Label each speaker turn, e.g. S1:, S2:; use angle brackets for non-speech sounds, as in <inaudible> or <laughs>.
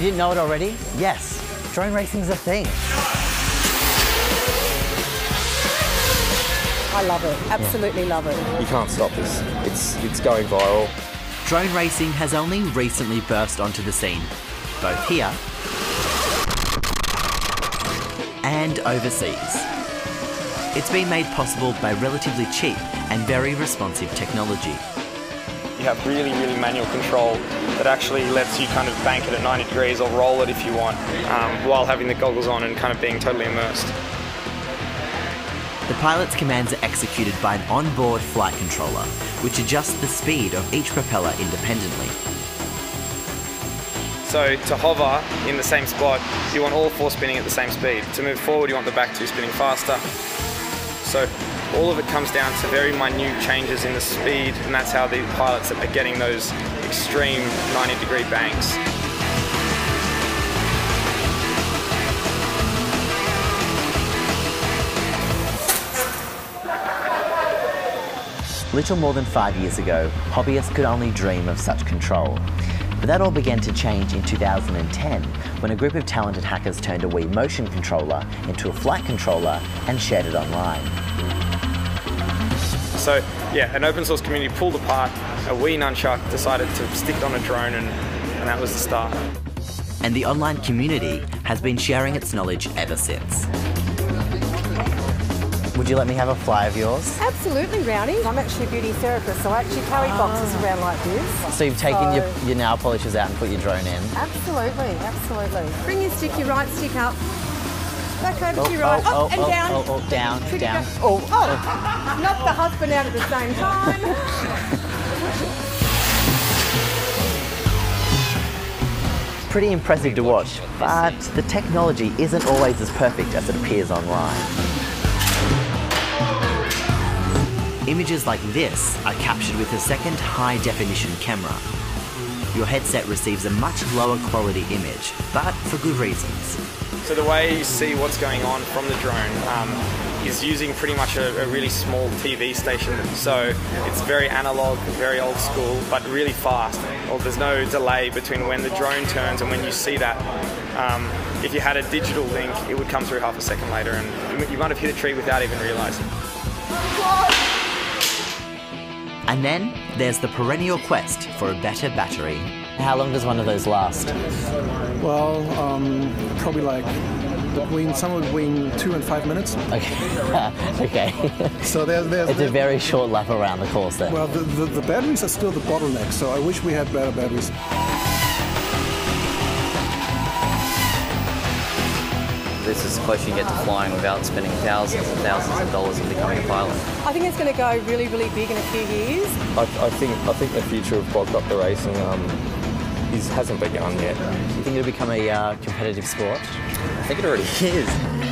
S1: didn't know it already? Yes, drone racing's a thing.
S2: I love it. Absolutely yeah. love it.
S3: You can't stop this. It's it's going viral.
S4: Drone racing has only recently burst onto the scene, both here and overseas. It's been made possible by relatively cheap and very responsive technology.
S5: You have really, really manual control that actually lets you kind of bank it at 90 degrees or roll it if you want, um, while having the goggles on and kind of being totally immersed.
S4: The pilot's commands are executed by an onboard flight controller, which adjusts the speed of each propeller independently.
S5: So to hover in the same spot, you want all four spinning at the same speed. To move forward, you want the back two spinning faster. So all of it comes down to very minute changes in the speed, and that's how the pilots are getting those extreme 90 degree banks.
S4: Little more than five years ago, hobbyists could only dream of such control. But that all began to change in 2010 when a group of talented hackers turned a Wii motion controller into a flight controller and shared it online.
S5: So yeah, an open source community pulled apart a Wii nunchuck, decided to stick it on a drone and, and that was the start.
S4: And the online community has been sharing its knowledge ever since. Would you let me have a fly of yours?
S2: Absolutely, Rowdy. I'm actually a beauty therapist, so I actually carry oh. boxes ah. around like this.
S4: So you've taken so... your, your nail polishes out and put your drone in?
S2: Absolutely, absolutely. Bring your stick, your right stick up. Back over oh, to your oh, right. Oh, oh, and
S4: oh,
S2: down.
S4: Oh, oh, down, Pretty down.
S2: Oh, oh. <laughs> Knock the husband out at the same time. <laughs>
S4: pretty impressive to watch, but the technology isn't always as perfect as it appears online. Images like this are captured with a second high definition camera. Your headset receives a much lower quality image, but for good reasons.
S5: So the way you see what's going on from the drone um, is using pretty much a, a, really small TV station. So it's very analog, very old school, but really fast. Well, there's no delay between when the drone turns and when you see that. Um, if you had a digital link, it would come through half a second later, and you might have hit a tree without even realizing.
S4: And then there's the perennial quest for a better battery. How long does one of those last?
S6: Well, um, probably like between somewhere between two and five minutes.
S4: Okay. <laughs> okay.
S6: So there's, there's
S4: it's a very short lap around the course then.
S6: Well, the, the, the batteries are still the bottleneck, so I wish we had better batteries.
S7: This is as close you get to flying without spending thousands and thousands of dollars and becoming a pilot.
S2: I think it's going to go really, really big in a few years.
S3: I, I think I think the future of quadcopter racing um, is, hasn't begun yet.
S4: Do you think it'll become a uh, competitive sport?
S3: I think it already is.